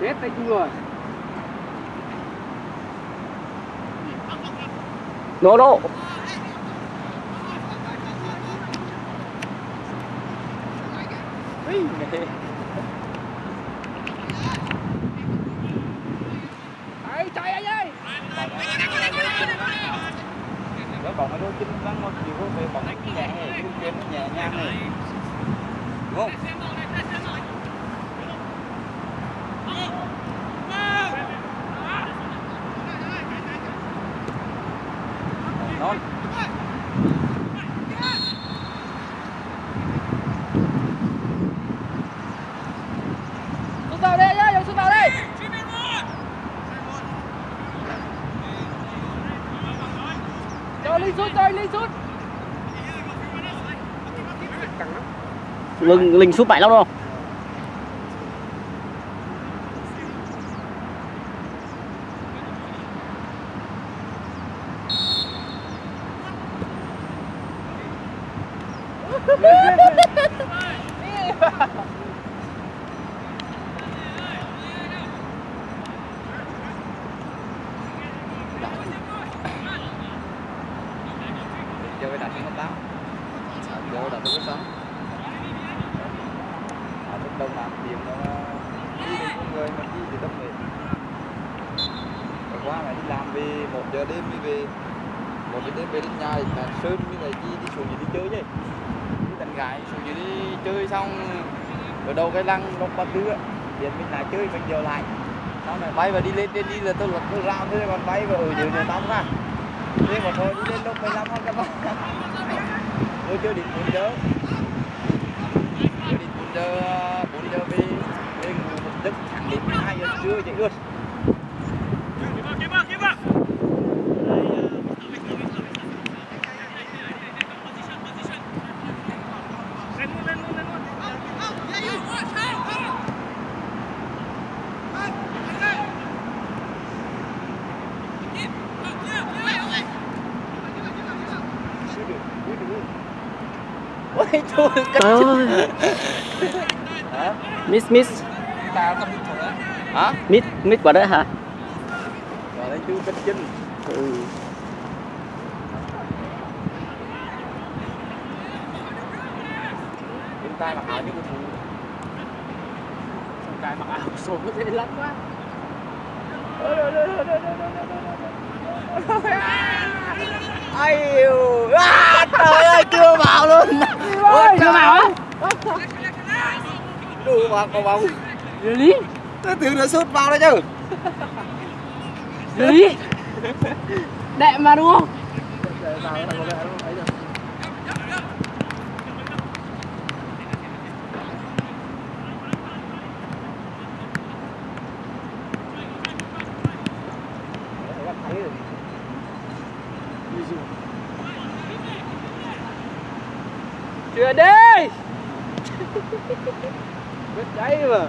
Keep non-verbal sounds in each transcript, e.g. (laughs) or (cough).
chết tay chung rồi Nổ nổ. Đấy, chạy anh ơi Cái bóng ở đôi chân lăng một chiều về nhẹ nhẹ, chung kiếm nó nhẹ nhàng này. Đúng không? Non. Sút vào đây nhá, sút vào đây Cho Linh sút, cho Linh sút Căng lắm Linh Linh sút mạnh lắm đâu. Giờ phải đặt xuống tao. Giờ đặt xuống sống. À, lúc đông làm tiền nó đi đến con người mà đi thì tâm về. Hôm qua mày đi làm về, một giờ đêm mới về. Một giờ đêm về đến nhà thì là sơn với lại đi đi xuống dưới đi chơi chứ đi tận gái, xuống dưới đi chơi xong, ở đầu cái lăng đông ba tư á. Điện mình lại chơi mình giờ lại. Sau này bay và đi lên trên đi là tôi lật tôi lao, thế còn bay và ở dưới nhiều tắm ra thế mà thôi, đi lên lúc 15 hoặc các bạn tôi chưa định 4 giờ. Chưa định 4 giờ 4 giờ về về ngủ một giấc thẳng đến 12 giờ trưa chạy luôn ôi tôi Trời ơi. hả Miss miss. Tao không biết thở hả? Miss miss quả đấy hả? rồi đây chú cất chân Ừ. bên tay mặc áo như một thú. Cái mặc áo sổ dễ lắm quá. Ai yêu. À, trời ơi chưa vào luôn. Ôi, chưa vào á? Đủ vào có bóng. Lý tưởng nó sút vào đấy chứ. Lý Đệ mà đúng không đi Biết cháy mà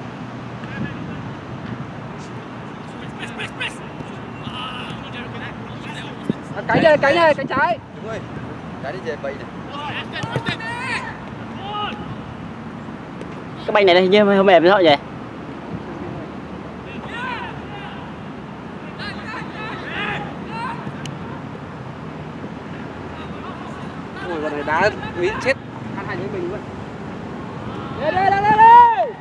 à, Cánh này, cánh này, cánh trái. Đúng rồi. Cái đi về bậy này. Cái banh này hình như hơi mềm sao vậy? Ôi, con này đá mỹ chết ăn hành với mình luôn Lên, lên, lên, lên, lên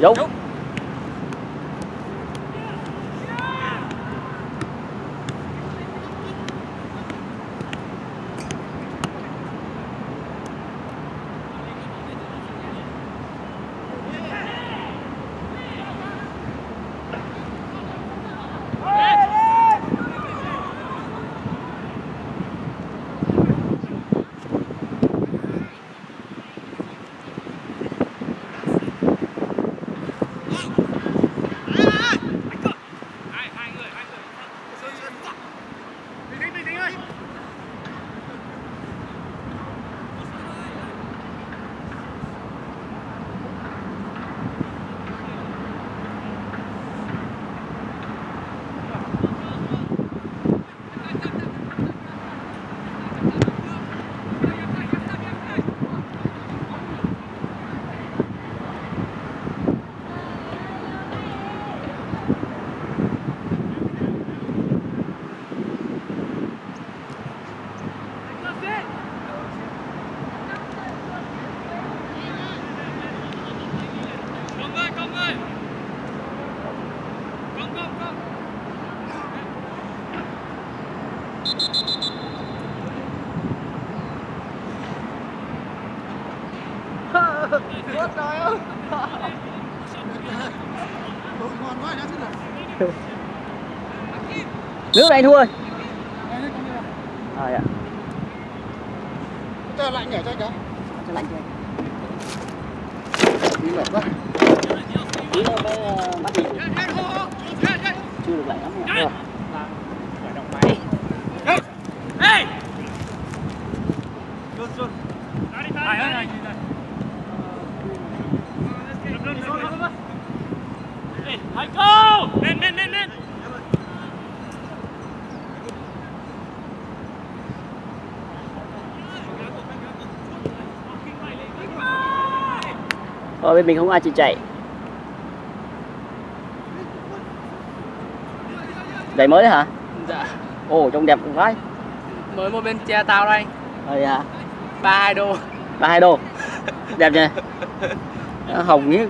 Dũng. Nước này anh thua ơi. À, dạ. Cho lạnh nhỉ cho anh cả. cho lạnh cho anh Đi mệt quá. tí nữa mới bắt đi. Chưa được lạnh lắm nhỉ Ở bên mình không ai chỉ chạy. Giày mới đấy hả? Dạ. Ồ trông đẹp vãi Mới một bên che tao đây. Rồi à, ba hai đô. Ba hai đô. Đẹp nhỉ? Nó (laughs) Hồng như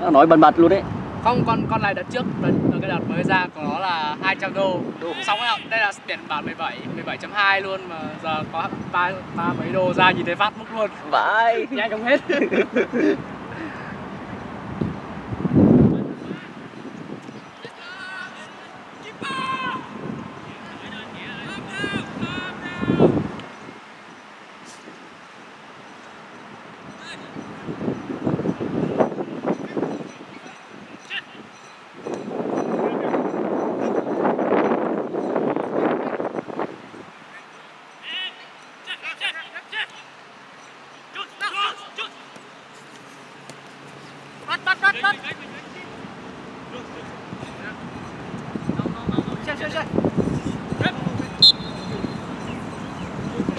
nó nổi bần bật luôn đấy Không con con này đợt trước đợt, đợt cái đợt mới ra của nó là 200 đô. Xong rồi đây là biển bản 17 17.2 luôn mà giờ có ba ba mấy đô ra nhìn thấy phát mức luôn. Vãi. Nhanh không hết (laughs)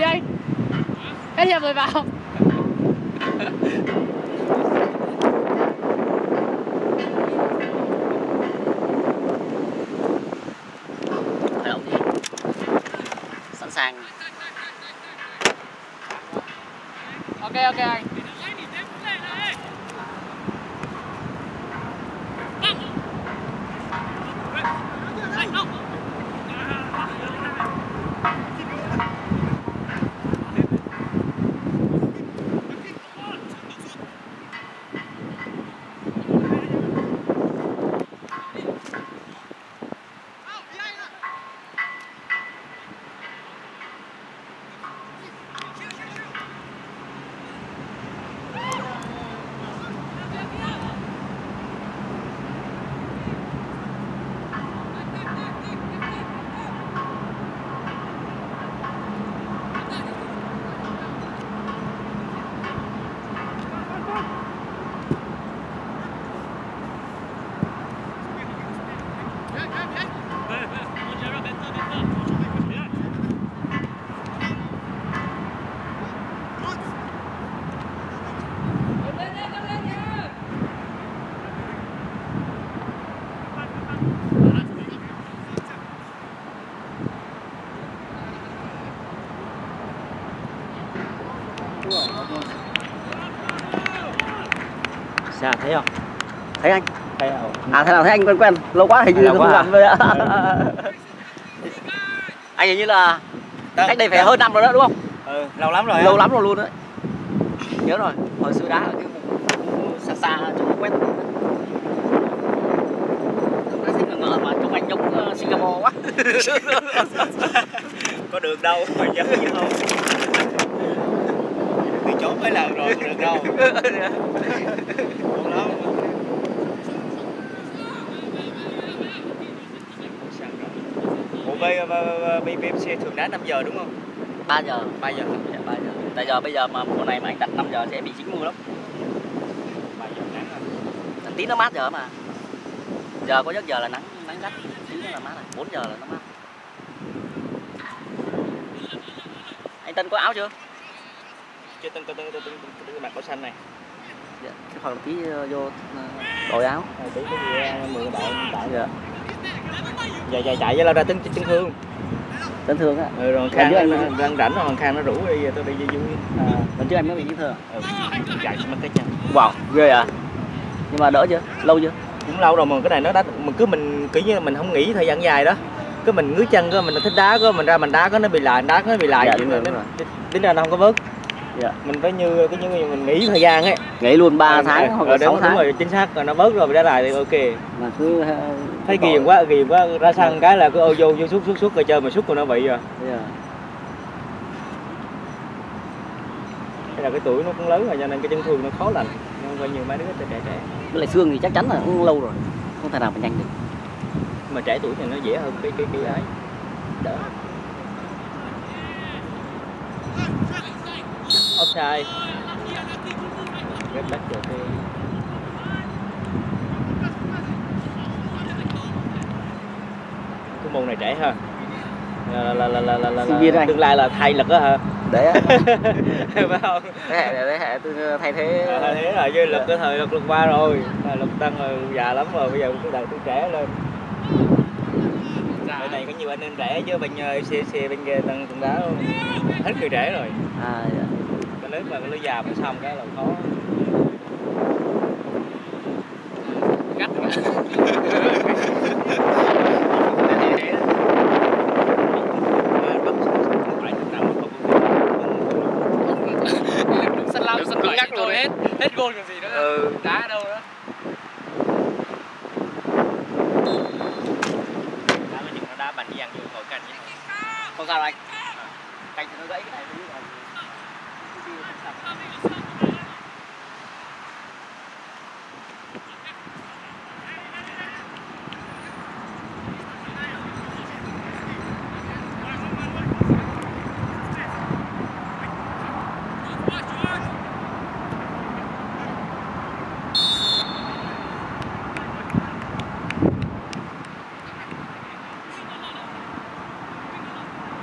đi anh. Hết hiệp rồi vào Khởi động đi Sẵn sàng Ok ok anh Sao thấy không? Thấy anh? Thấy À thế nào thấy anh quen quen, lâu quá hình như Lâu không quá gặp rồi ạ. anh hình như là cách đây phải hơn năm rồi đó đúng không? Ừ, lâu lắm rồi. Lâu lắm rồi luôn đấy. Nhớ rồi, hồi xưa đá ở cái vùng xa xa chỗ quét. Tưởng nó ngờ mà anh giống ờ, Singapore quá. (laughs) Có được đâu, mà nhớ như không. Mấy lần rồi được đâu. (laughs) Không lắm. Ủa bây bây BMC thường đá 5 giờ đúng không? 3 giờ. 3 giờ. Hả? dạ, 3 giờ. Tại giờ bây giờ mà mùa này mà anh đặt 5 giờ sẽ bị dính mưa lắm. 3 giờ nắng hả? Thằng tí nó mát giờ mà. Giờ có giấc giờ là nắng nắng gắt. Tí nữa là mát rồi 4 giờ là nó mát. Anh Tân có áo chưa Tân tân tân tân tân tân mặc áo xanh này. Dạ. cái phần tí ờ, vô ờ, đổi áo. Tí cái gì ra mượn đại đại dạ. Giờ giờ chạy với lao ra tấn chân thương. Tân thương á. Ừ rồi Khang anh đang rảnh rồi Khang nó rủ đi tôi đi vui à, lần trước em mới bị chấn thương. Ừ. Chạy mất cái chân wow ghê à. Nhưng mà đỡ chưa? Lâu chưa? Cũng lâu rồi mà cái này nó đã mình cứ mình kiểu như mình không nghỉ thời gian dài đó. Cứ mình ngứa chân có mình thích đá có mình ra mình đá có nó bị lại đá có nó bị lại. Dạ, vậy tính- tính ra nó không có bớt Dạ. mình phải như cái như mình nghỉ thời gian ấy. Nghỉ luôn 3 Ờ, tháng ờ, hoặc ờ, là đúng, 6 đúng tháng. rồi chính xác rồi nó bớt rồi đá lại thì ok. Mà cứ thấy ghiền quá ghiền quá ra sân cái là cứ ô vô vô suốt suốt suốt rồi chơi mà suốt rồi nó bị rồi. Giờ thế là cái tuổi nó cũng lớn rồi cho nên cái chân thương nó khó lành. Không phải như mấy đứa trẻ trẻ với lại xương thì chắc chắn là cũng lâu rồi không thể nào mà nhanh được. Mà trẻ tuổi thì nó dễ hơn cái cái cái ấy. Đỡ ghép thì cái môn này trẻ ha. Là là là là là, là, là anh. tương lai là thay lực á hả? Để á, (laughs) phải không? Thế hệ để hệ tôi thay thế. À, thế rồi chứ lực cái thời lực lực qua rồi. À, lực tăng rồi già lắm rồi. Bây giờ cứ đợi tôi trẻ lên. Dạ. bên này có nhiều anh em trẻ chứ bên ờ, FCC bên kia tăng cũng đá. Hết người trẻ rồi. À dạ cái lớn mà cái lưới già mà xong cái là khó gắt Mà bắt phải thằng nào mà không có đúng sân lao sân cứng ngắc rồi hết hết gôn còn gì nữa ừ đá ở đâu nữa đá mà chừng nó đá bành dàn vô ngồi canh với không sao đâu anh cạnh thì nó gãy cái này tôi biết là không sao.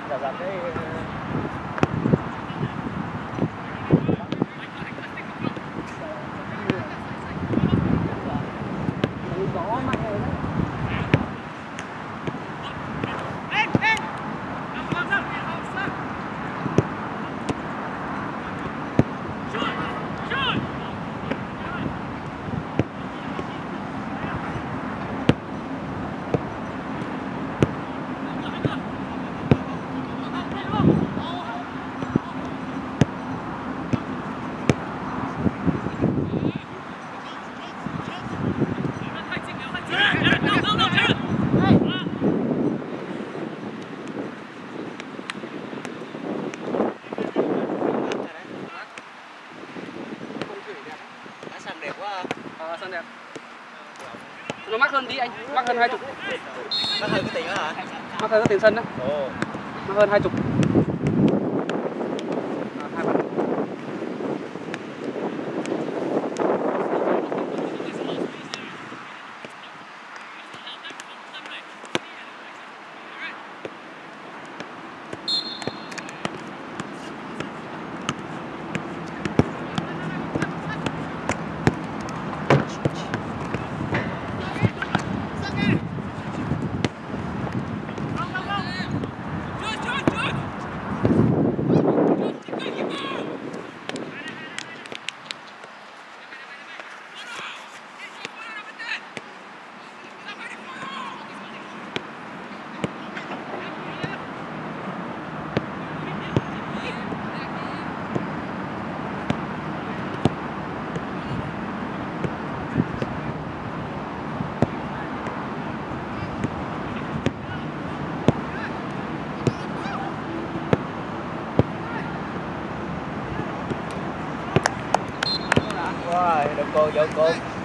là làm cái đá sân đẹp quá ờ sân đẹp nó mắc hơn tí anh mắc hơn hai chục. Nó hơi cái tiền đó hả? Mắc hơn cái tiền sân đó ồ. Mắc hơn hai chục 有狗有。狗